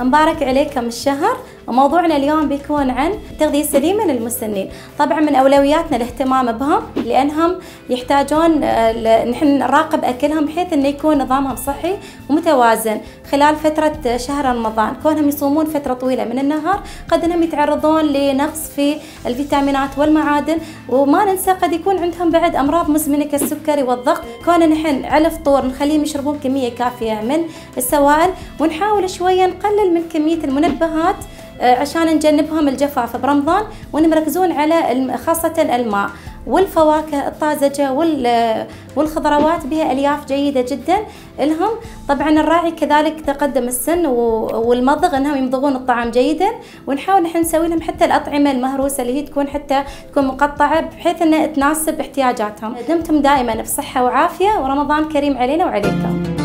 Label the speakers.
Speaker 1: مبارك عليكم الشهر؟ وموضوعنا اليوم بيكون عن التغذية السليمة للمسنين طبعا من أولوياتنا الاهتمام بهم لأنهم يحتاجون آه، نحن نراقب أكلهم بحيث أنه يكون نظامهم صحي ومتوازن. خلال فترة شهر رمضان كونهم يصومون فترة طويلة من النهار قد أنهم يتعرضون لنقص في الفيتامينات والمعادن. وما ننسى قد يكون عندهم بعد أمراض مزمنة كالسكري والضغط. كون نحن على فطور نخليهم يشربون كمية كافية من السوائل ونحاول شوية نقلل من كمية المنبهات عشان نجنبهم الجفاف برمضان ونركزون على خاصة الماء والفواكه الطازجة والخضروات بها ألياف جيدة جدا لهم. طبعا الراعي كذلك تقدم السن والمضغ أنهم يمضغون الطعام جيدا ونحاول نحن نسوي لهم حتى الأطعمة المهروسة اللي هي تكون حتى تكون مقطعة بحيث أنها تناسب احتياجاتهم. دمتم دائما بصحة وعافية ورمضان كريم علينا وعليكم.